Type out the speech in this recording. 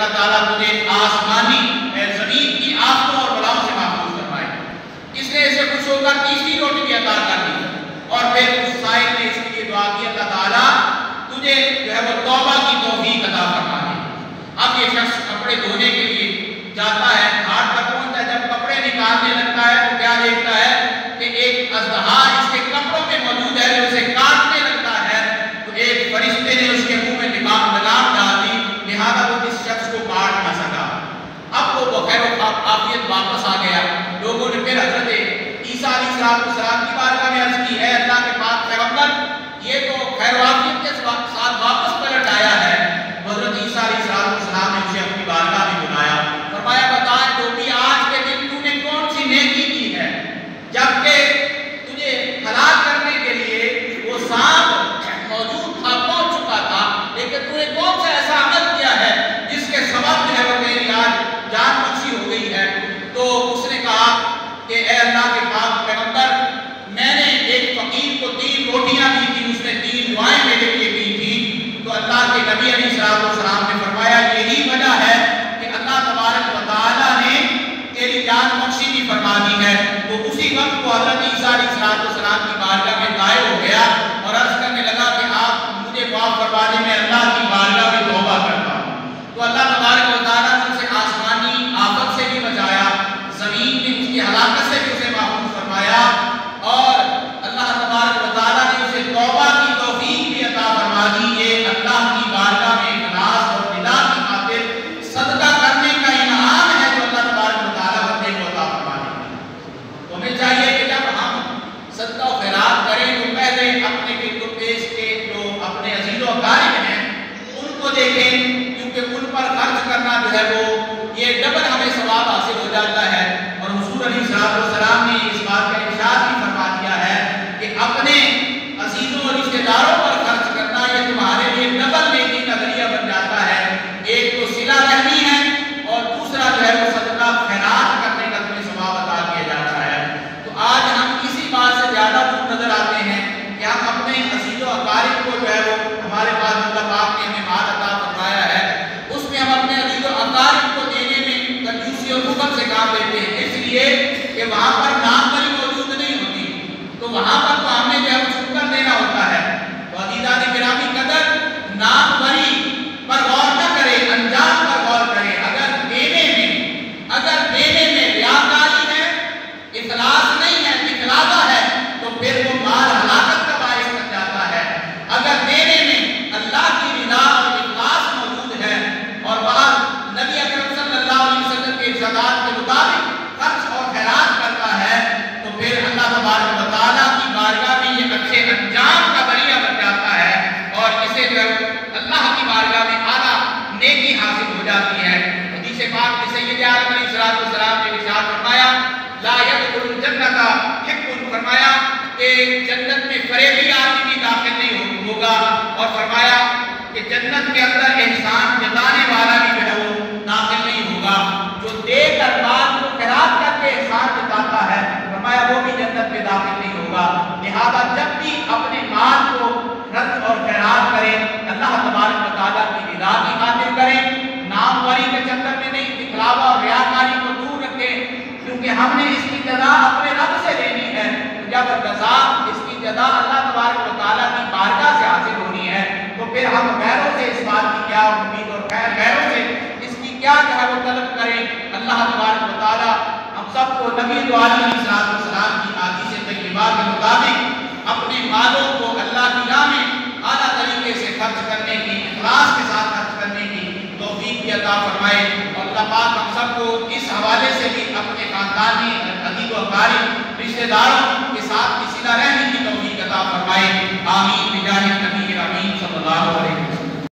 अल्लाह ताला मुझे आसमानी ज़मीन की आफतों और बलाओं से महफूज फरमाए। इसने इसे खुश होकर तीसरी रोटी भी अदा कर दी। और फिर उस साहिब ने इसके लिए दुआ की, अल्लाह ताला तुझे जो है वो तौबा की तौफीक अदा फरमा दे। अब ये शख्स कपड़े धोने के लिए जाता सलाम की बारगाह में अर्ज़ की है, अल्लाह के पाक पैगंबर। ये तो खैर के साथ वापस पलट आया है। हज़रत ईसा सलाम ने उसे अपनी बारगाह में बुलाया। फरमाया बता जो भी आज के दिन तूने कौन सी नेकी की है? जबकि तुझे हलाक करने के लिए वो सांप मौजूद था, पहुँच चुका था, लेकिन तूने कौन सा ऐसा देखें, क्योंकि उन पर खर्च करना जो है वो, ये डबल हमें सवाब हासिल हो जाता है। और हजूर अली सलाम के अंदर एहसान जताने वाला भी जो है वो दाखिल नहीं होगा। जो देकर बाद को खराब करके एहसान जताता है, फरमाया वो भी जन्नत में दाखिल नहीं होगा। लिहाजा जब सबको नबी तो आलम की आदि से तकलीबा के मुताबिक अपने मालों को अल्लाह की राह में आला तरीके से खर्च करने की, इखलास के साथ खर्च करने की तोफीक की अता फरमाए। और अल्लाह पाक हम सबको इस हवाले से भी अपने खानदानी अदीब वकारी रिश्तेदारों के साथ किसी रहने की तोफीक अता फरमाए। आमीन बिजाह नबी के अमीन सल्लल्लाहु अलैहि